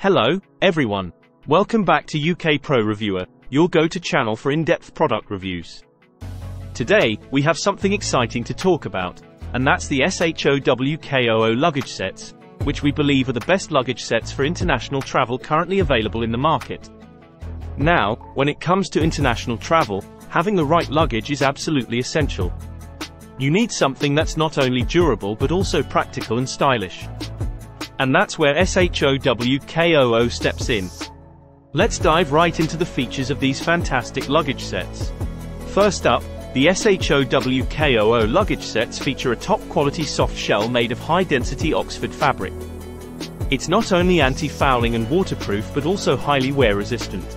Hello, everyone. Welcome back to UK Pro Reviewer, your go-to channel for in-depth product reviews. Today, we have something exciting to talk about, and that's the SHOWKOO luggage sets, which we believe are the best luggage sets for international travel currently available in the market. Now, when it comes to international travel, having the right luggage is absolutely essential. You need something that's not only durable but also practical and stylish. And that's where SHOWKOO steps in. Let's dive right into the features of these fantastic luggage sets. First up, the SHOWKOO luggage sets feature a top-quality soft shell made of high-density Oxford fabric. It's not only anti-fouling and waterproof but also highly wear-resistant.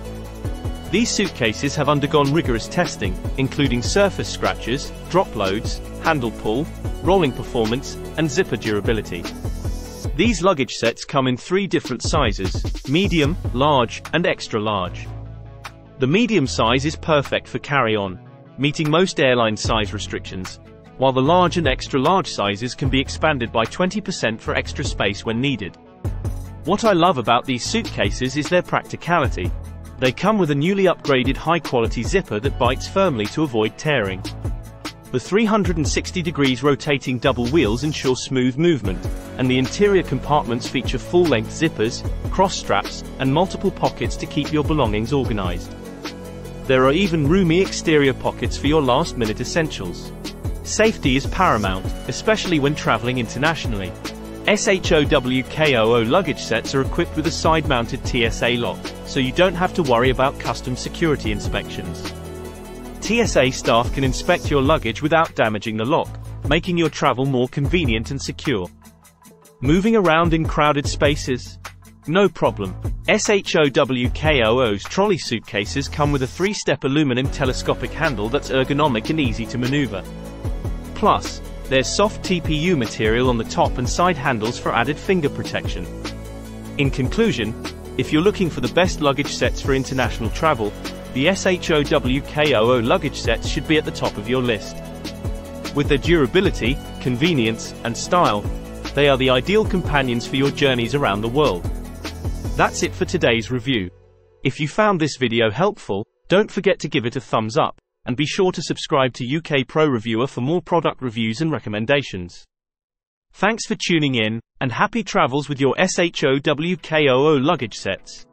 These suitcases have undergone rigorous testing, including surface scratches, drop loads, handle pull, rolling performance, and zipper durability. These luggage sets come in three different sizes, medium, large, and extra large. The medium size is perfect for carry-on, meeting most airline size restrictions, while the large and extra large sizes can be expanded by 20% for extra space when needed. What I love about these suitcases is their practicality. They come with a newly upgraded high-quality zipper that bites firmly to avoid tearing. The 360 degrees rotating double wheels ensure smooth movement, and the interior compartments feature full-length zippers, cross straps, and multiple pockets to keep your belongings organized. There are even roomy exterior pockets for your last-minute essentials. Safety is paramount, especially when traveling internationally. SHOWKOO luggage sets are equipped with a side-mounted TSA lock, so you don't have to worry about custom security inspections. TSA staff can inspect your luggage without damaging the lock, making your travel more convenient and secure. Moving around in crowded spaces? No problem. SHOWKOO's trolley suitcases come with a three-step aluminum telescopic handle that's ergonomic and easy to maneuver. Plus, there's soft TPU material on the top and side handles for added finger protection. In conclusion, if you're looking for the best luggage sets for international travel, the SHOWKOO luggage sets should be at the top of your list. With their durability, convenience, and style, they are the ideal companions for your journeys around the world. That's it for today's review. If you found this video helpful, don't forget to give it a thumbs up, and be sure to subscribe to UK Pro Reviewer for more product reviews and recommendations. Thanks for tuning in, and happy travels with your SHOWKOO luggage sets.